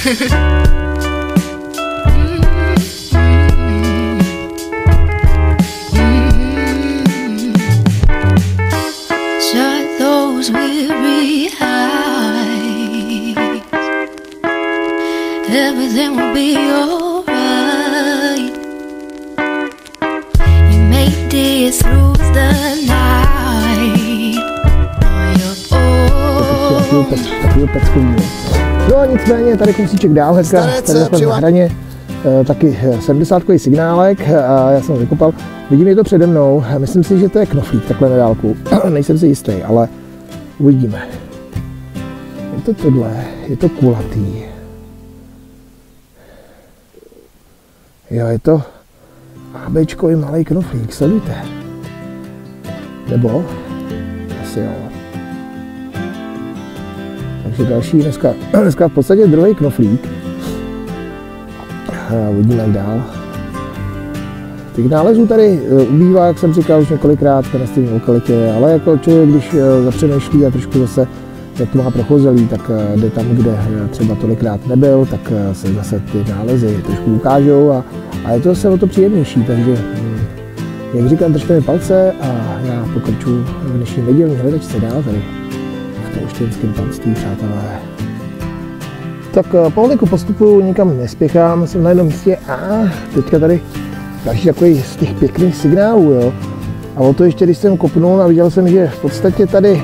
Shut those weary eyes. Everything will be alright. You made it through the night on your own. No a nicméně tady kousíček dál, Starec, tady jsme na hraně, eh, taky 70 signálek a já jsem ho vykopal. Vidím je to přede mnou, myslím si, že to je knoflík takhle na dálku, nejsem si jistý, ale uvidíme. Je to tohle, je to kulatý. Jo, je to ABčkový malý knoflík, sledujte. Nebo? Asi jo. Takže další dneska, dneska v podstatě druhý knoflík. A uvidíme jak dál. Těch nálezů tady eh, ubývá, jak jsem říkal už několikrát na stejné lokalitě, ale jako člověk, když eh, zapřemýšlí a trošku zase jak má prochozelý, tak eh, jde tam, kde třeba tolikrát nebyl, tak se zase ty nálezy trošku ukážou a, a je to zase o to příjemnější, takže hm, jak říkám, držte mi palce a já pokračuju v dnešní nedělní hledačce dál tady v tolštinském panství, přátelé. Tak eh, pomalinku postupuju, nikam nespěchám, jsem na jednom místě a teďka tady další takový z těch pěkných signálů, jo. A o to ještě, když jsem kopnul a viděl jsem, že v podstatě tady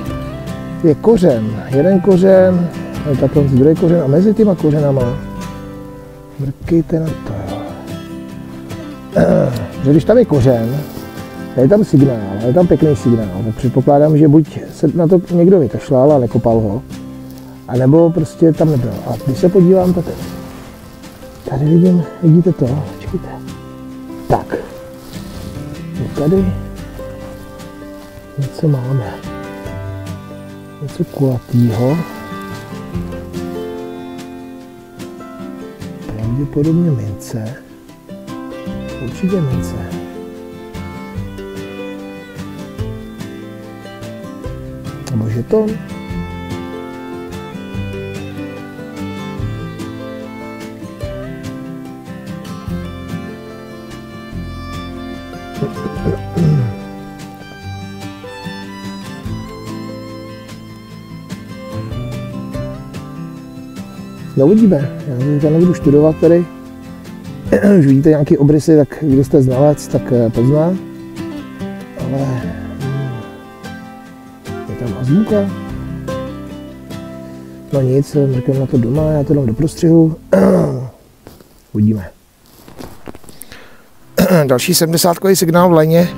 je kořen, jeden kořen, takhle druhý kořen a mezi těma kořenama, mrkejte na to, jo. že když tam je kořen, je tam signál, je tam pěkný signál, tak předpokládám, že buď se na to někdo vykašlal a nekopal ho, a nebo prostě tam nebyl. A když se podívám, tak tady vidím, vidíte to, počkejte. Tak, no tady něco máme. Něco kulatýho. Pravděpodobně mince. Určitě mince. Nebo žeton. No uvidíme, já to nebudu studovat tady. Už vidíte nějaké obrysy, tak kdo jste znalec, tak eh, pozná. Ale azbuka. No nic, mrknem na to doma, já to dám do prostřihu. Uvidíme. Další 70 signál v léně.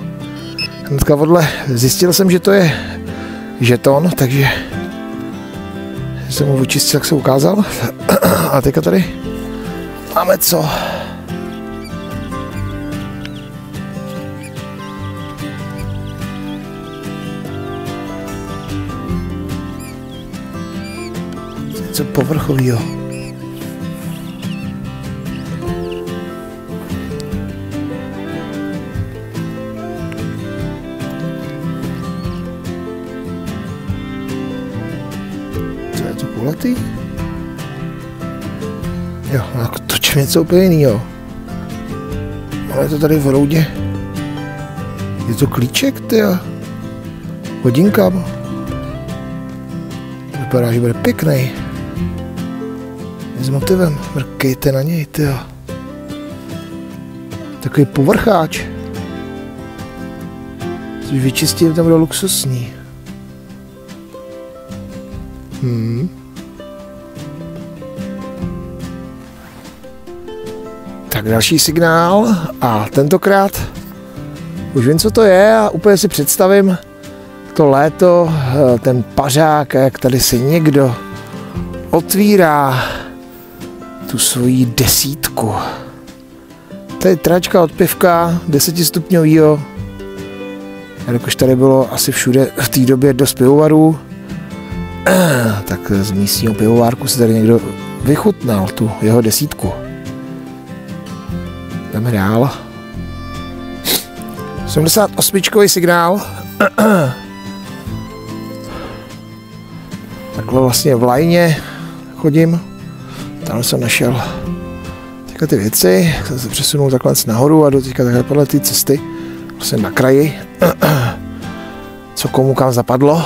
Hnedka odle zjistil jsem, že to je žeton, takže jsem mu vyčistil, jak se ukázal. A teďka tady máme co? Něco povrchovýho. Co je to kulatý? Jo, jako točím něco úplně jiného. Ale to tady v roudě. Je to klíček, ty Hodinka. Vypadá, že bude pěkný. S motivem. Mrkejte na něj, ty Takový povrcháč. Když vyčistím, tam bude luxusní. Hmm. Tak další signál a tentokrát už vím, co to je a úplně si představím to léto, eh, ten pařák, jak tady si někdo otvírá tu svoji desítku. To je tračka od pivka, desetistupňovýho, jakož tady bylo asi všude v té době dost pivovarů, tak z místního pivovárku se tady někdo vychutnal tu jeho desítku. Jdeme dál. 78. signál. Takhle vlastně v lajně chodím. Tam jsem našel teďka ty věci, jsem se přesunul takhle nahoru a do teďka takhle podle ty cesty, vlastně na kraji, co komu kam zapadlo.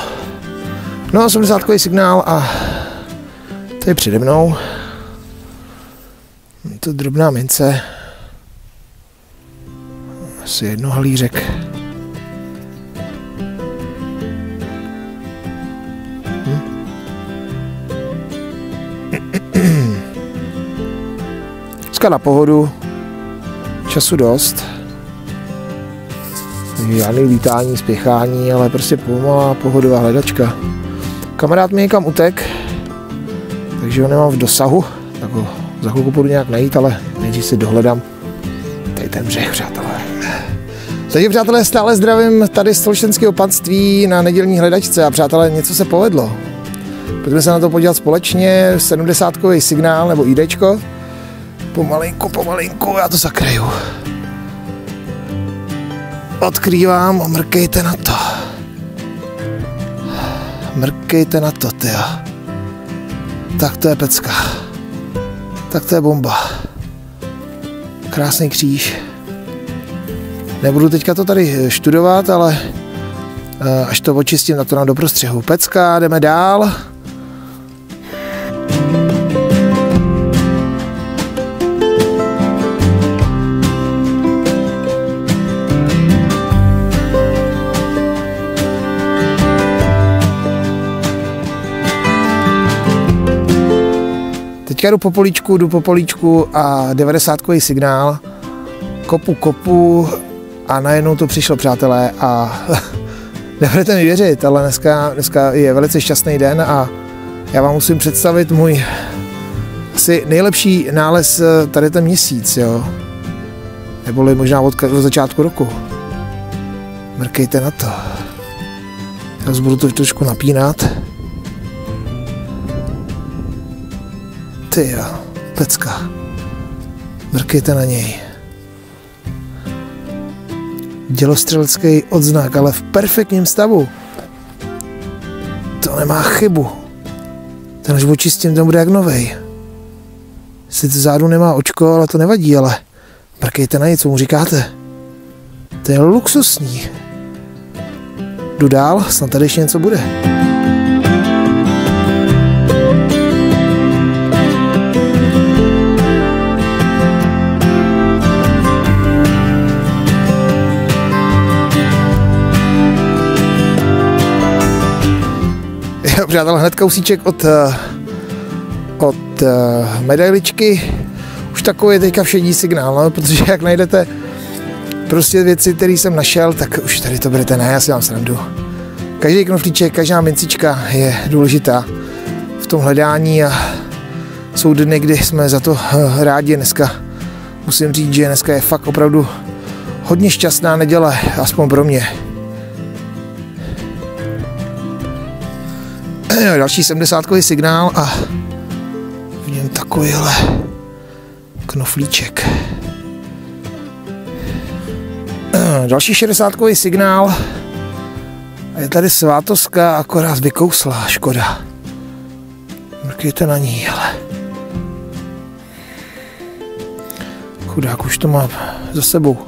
No, 80 signál a to je přede mnou. To je drobná mince. Asi jedno halířek. Dneska na pohodu, času dost. Žádný lítání, spěchání, ale prostě pomalá pohodová hledačka. Kamarád mi někam utek, takže ho nemám v dosahu, tak ho za chvilku budu nějak najít, ale nejdřív si dohledám tady ten břeh, přátelé. Takže přátelé, stále zdravím tady z Tolštenského panství na nedělní hledačce a přátelé, něco se povedlo. Pojďme se na to podívat společně, 70 signál nebo IDčko. Pomalinku, pomalinku, já to zakryju. Odkrývám, mrkejte na to. Mrkejte na to, ty. Tak to je pecka. Tak to je bomba. Krásný kříž. Nebudu teďka to tady študovat, ale eh, až to očistím, tak to nám do prostřehu. Pecka, jdeme dál. Teďka jdu po políčku, jdu po políčku a 90 signál, kopu, kopu a najednou to přišlo, přátelé, a nebudete mi věřit, ale dneska, dneska je velice šťastný den a já vám musím představit můj asi nejlepší nález eh, tady ten měsíc, jo. Neboli možná od, od začátku roku. Mrkejte na to. Já budu to trošku napínat. Ty jo, pecka. Mrkejte na něj. Dělostřelecký odznak, ale v perfektním stavu. To nemá chybu. Ten až očistím, ten bude jak novej. Sice zádu nemá očko, ale to nevadí, ale mrkejte na něj, co mu říkáte. To je luxusní. Jdu dál, snad tady ještě něco bude. Přátelé, hned kousíček od, eh, od uh, medailičky. Už takový je teďka všední signál, no, protože jak najdete prostě věci, které jsem našel, tak už tady to budete ne, já si vám srandu. Každý knoflíček, každá mincička je důležitá v tom hledání a jsou dny, kdy jsme za to eh, rádi. Dneska musím říct, že dneska je fakt opravdu hodně šťastná neděle, aspoň pro mě. další 70 signál a v něm takovýhle knoflíček. Další 60 signál a je tady svátoska, akorát vykouslá, škoda. Mrkejte na ní, ale chudák už to má za sebou.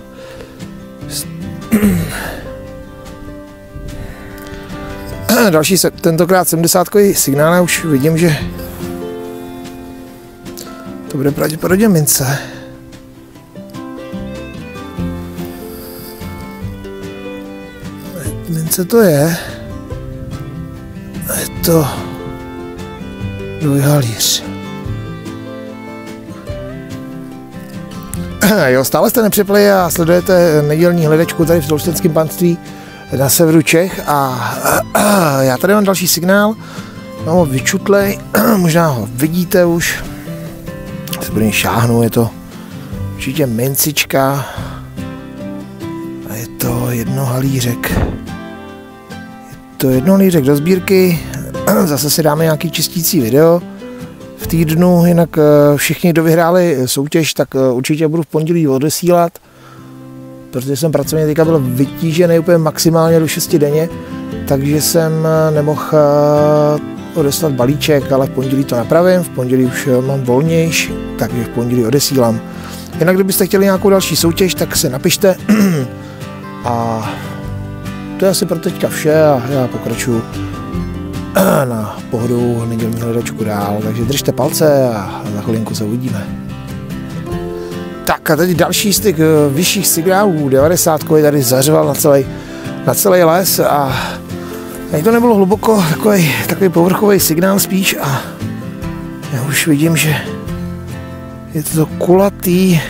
další se, tentokrát 70 signál, já už vidím, že to bude pravděpodobně mince. Mince to je. A je to dvojhalíř. Jo, stále jste nepřepli a sledujete nedělní hledečku tady v Tolstenském panství na severu Čech a, já tady mám další signál, mám ho vyčutlej, možná ho vidíte už, se bude šáhnu, je to určitě mincička a je to jedno halířek. Je to jedno halířek do sbírky, zase si dáme nějaký čistící video. V týdnu, jinak eh, všichni, kdo vyhráli soutěž, tak eh, určitě budu v pondělí odesílat protože jsem pracovně teďka byl vytížený úplně maximálně do 6 denně, takže jsem eh, nemohl eh, odeslat balíček, ale v pondělí to napravím, v pondělí už eh, mám volnějš, takže v pondělí odesílám. Jinak kdybyste chtěli nějakou další soutěž, tak se napište a to je asi pro teďka vše a já pokračuju na pohodu nedělní hledačku dál, takže držte palce a za chvilinku se uvidíme. Tak a teď další z těch eh, vyšších signálů, 90 je tady zařval na celý, na celý les a Tady to nebylo hluboko, takový, takový povrchový signál spíš a já už vidím, že je to kulatý,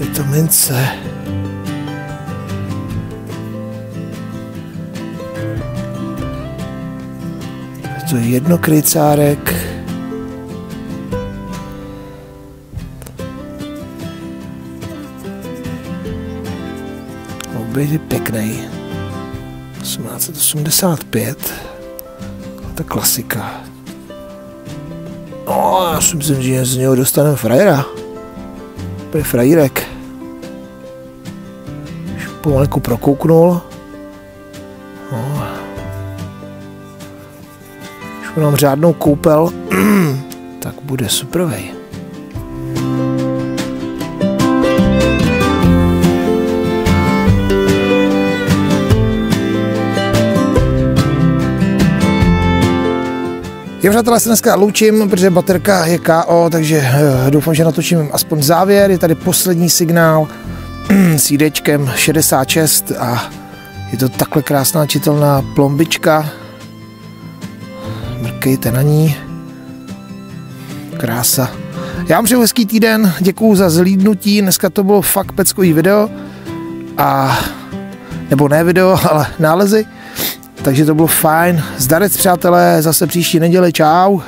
je to mince. Je to jednokrycárek. Je pěkný. 1885. To je klasika. No, já si myslím, že z něho dostaneme frajera. Bude frajírek. Už pomalinku prokouknul. No. Už mám řádnou koupel, tak bude supervej. Já přátelé se dneska loučím, protože baterka je KO, takže eh, doufám, že natočím aspoň závěr. Je tady poslední signál s jdčkem 66 a je to takhle krásná čitelná plombička. Mrkejte na ní. Krása. Já vám přeju hezký týden, děkuju za zlídnutí, dneska to bylo fakt peckový video a nebo ne video, ale nálezy. Takže to bylo fajn. Zdarec, přátelé, zase příští neděli. Čau.